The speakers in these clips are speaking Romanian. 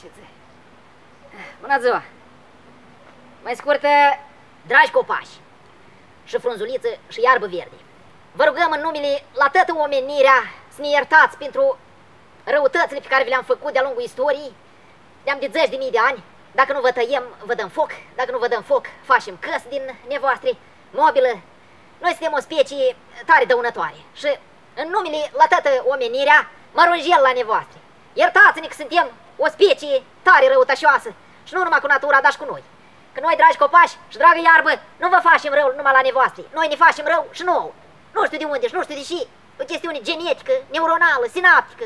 ce zi. Bună ziua! Mai scurtă, dragi copaci, și frunzuliță și iarbă verde. Vă rugăm în numele la toată omenirea să ne iertați pentru răutățile pe care vi le-am făcut de-a lungul istoriei. De-am de zeci de mii de ani. Dacă nu vă tăiem, vă dăm foc. Dacă nu vă dăm foc, facem căs din nevoastre, mobilă. Noi suntem o specie tare dăunătoare. Și în numele la toată omenirea, mă rungel la nevoastre. Iertați-ne că suntem o specie tare răutășoasă. Și nu numai cu natura, dar și cu noi. Că noi, dragi copaci și dragă iarbă, nu vă facem rău numai la nevoastre. Noi ne facem rău și nouă. Nu știu de unde și nu știu de și o chestiune genetică, neuronală, sinaptică.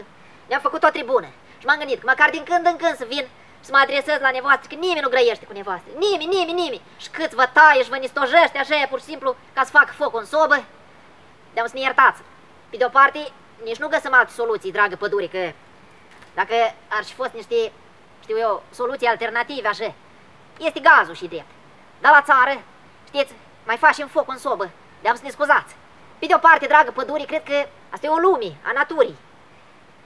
Ne-am făcut o tribună. Și m-am gândit că măcar din când în când să vin să mă adresez la nevoastră, că nimeni nu grăiește cu nevoastră. Nimeni, nimeni, nimeni. Și cât vă taie și vă nistojește așa, pur și simplu, ca să fac foc în sobă, de să ne iertați. Pe de o parte, nici nu găsim alte soluții, dragă pădure, că dacă ar fi fost niște, știu eu, soluții alternative așa, este gazul și drept. Dar la țară, știți, mai facem foc în sobă, de-am să ne scuzați. Pe de o parte, dragă pădure, cred că asta e o lume a naturii.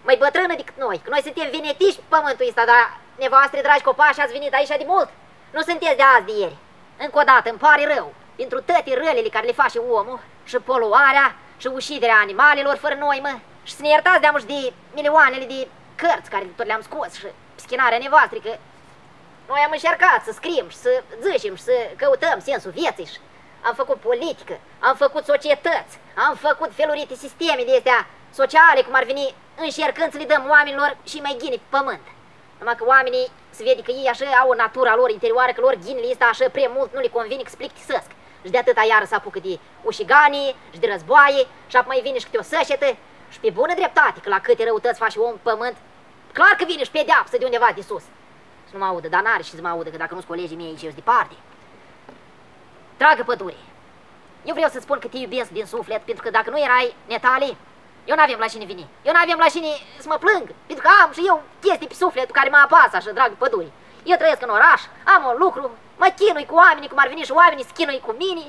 Mai bătrână decât noi, că noi suntem venetiși pe pământul ăsta, dar nevoastre, dragi copaci, ați venit aici de mult. Nu sunteți de azi, de ieri. Încă o dată, îmi pare rău pentru toate rălele care le face omul și poluarea și ușiderea animalelor fără noi, mă. Și să ne iertați de de milioanele de cărți care tot le-am scos și schinarea nevoastră, că noi am încercat să scriem și să zicem și să căutăm sensul vieții și am făcut politică, am făcut societăți, am făcut felurite sisteme de astea sociale, cum ar veni, încercând să le dăm oamenilor și mai ghine pe pământ. Numai că oamenii se vede că ei așa au o natura lor interioară, că lor ghinile ăsta așa prea mult nu le convine că se plictisesc. Și de atâta iară s-a apucă de ușiganii și de războaie și apoi mai vine și câte o sășetă și pe bună dreptate, că la câte răutăți face om pe pământ, clar că vine și pedeapsă de undeva de sus. Să nu mă audă, dar n-are și să mă audă, că dacă nu-s colegii mei aici, eu departe. Dragă pădure, eu vreau să spun că te iubesc din suflet, pentru că dacă nu erai netale, eu n-avem la cine veni. Eu n-avem la cine să mă plâng, pentru că am și eu chestii pe suflet care mă apasă așa, dragă pădure. Eu trăiesc în oraș, am un lucru, mă chinui cu oamenii, cum ar veni și oamenii să chinui cu mine.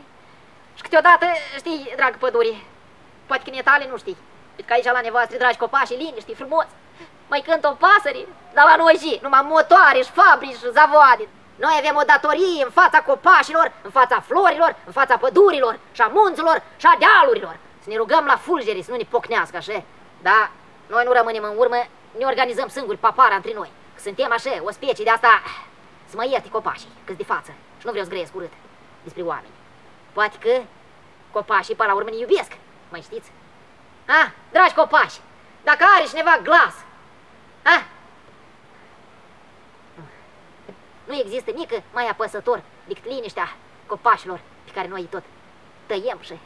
Și câteodată, știi, dragă pădure, poate că netale nu știi, pentru că aici la nevastre, dragi copaci, liniști, frumos. Mai cânt o pasăre, dar la noi și numai motoare și fabrici și zavoade. Noi avem o datorie în fața copașilor, în fața florilor, în fața pădurilor și a munților și a dealurilor. Să ne rugăm la fulgeri să nu ne pocnească așa. Da, noi nu rămânem în urmă, ne organizăm singuri papara între noi. Că suntem așa, o specie de asta, să mă ierte copașii, câți de față. Și nu vreau să grăiesc urât despre oameni. Poate că copașii pe la urmă ne iubesc, mai știți? Ha, dragi copași, dacă are cineva glas, ha? Nu există nică mai apăsător decât liniștea copașilor pe care noi tot tăiem și...